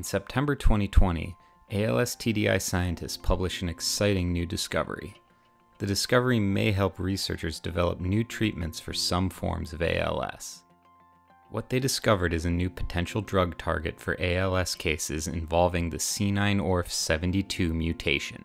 In September 2020, ALS TDI scientists published an exciting new discovery. The discovery may help researchers develop new treatments for some forms of ALS. What they discovered is a new potential drug target for ALS cases involving the C9orf72 mutation.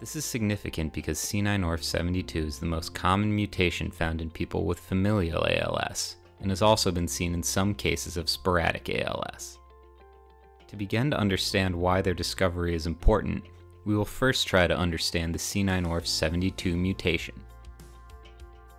This is significant because C9orf72 is the most common mutation found in people with familial ALS, and has also been seen in some cases of sporadic ALS. To begin to understand why their discovery is important, we will first try to understand the C9orf72 mutation.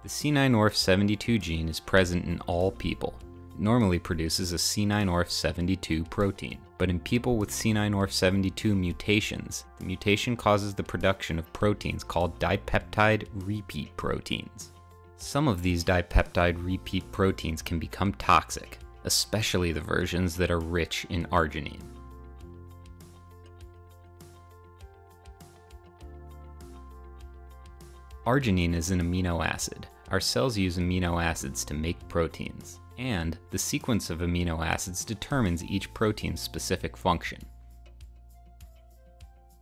The C9orf72 gene is present in all people, It normally produces a C9orf72 protein. But in people with C9orf72 mutations, the mutation causes the production of proteins called dipeptide repeat proteins. Some of these dipeptide repeat proteins can become toxic, especially the versions that are rich in arginine. Arginine is an amino acid. Our cells use amino acids to make proteins and the sequence of amino acids determines each protein's specific function.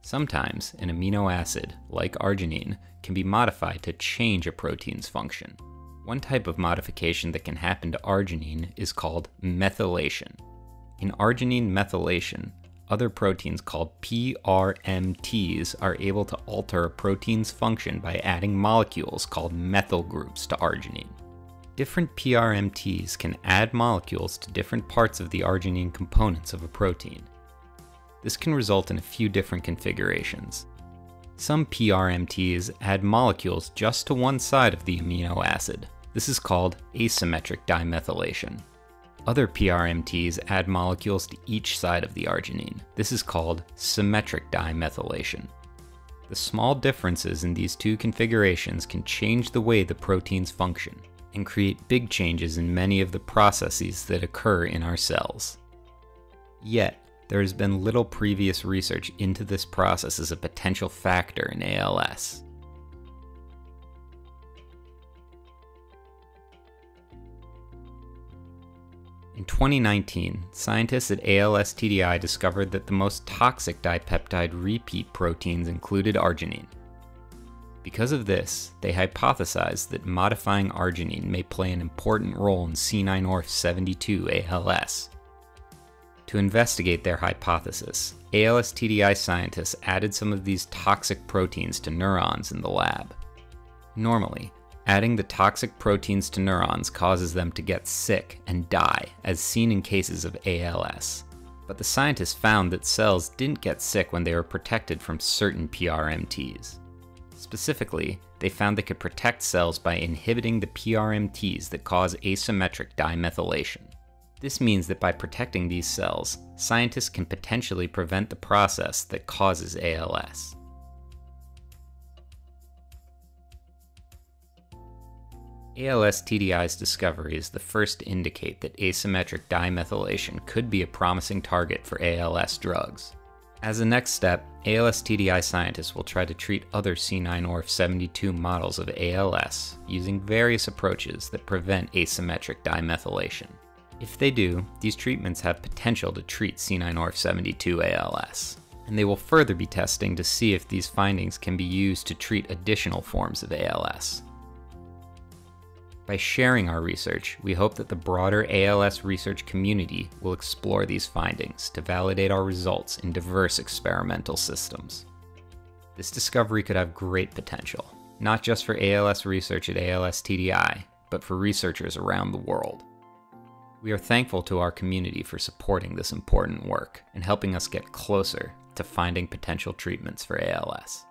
Sometimes an amino acid, like arginine, can be modified to change a protein's function. One type of modification that can happen to arginine is called methylation. In arginine methylation, other proteins called PRMTs are able to alter a protein's function by adding molecules called methyl groups to arginine. Different PRMTs can add molecules to different parts of the arginine components of a protein. This can result in a few different configurations. Some PRMTs add molecules just to one side of the amino acid. This is called asymmetric dimethylation. Other PRMTs add molecules to each side of the arginine. This is called symmetric dimethylation. The small differences in these two configurations can change the way the proteins function and create big changes in many of the processes that occur in our cells. Yet, there has been little previous research into this process as a potential factor in ALS. In 2019, scientists at ALS TDI discovered that the most toxic dipeptide repeat proteins included arginine. Because of this, they hypothesized that modifying arginine may play an important role in C9orf72 ALS. To investigate their hypothesis, ALS TDI scientists added some of these toxic proteins to neurons in the lab. Normally, adding the toxic proteins to neurons causes them to get sick and die, as seen in cases of ALS. But the scientists found that cells didn't get sick when they were protected from certain PRMTs. Specifically, they found they could protect cells by inhibiting the PRMTs that cause asymmetric dimethylation. This means that by protecting these cells, scientists can potentially prevent the process that causes ALS. ALS TDI's discovery is the first to indicate that asymmetric dimethylation could be a promising target for ALS drugs. As a next step, ALS TDI scientists will try to treat other C9orf72 models of ALS using various approaches that prevent asymmetric dimethylation. If they do, these treatments have potential to treat C9orf72 ALS, and they will further be testing to see if these findings can be used to treat additional forms of ALS. By sharing our research, we hope that the broader ALS research community will explore these findings to validate our results in diverse experimental systems. This discovery could have great potential, not just for ALS research at ALS TDI, but for researchers around the world. We are thankful to our community for supporting this important work and helping us get closer to finding potential treatments for ALS.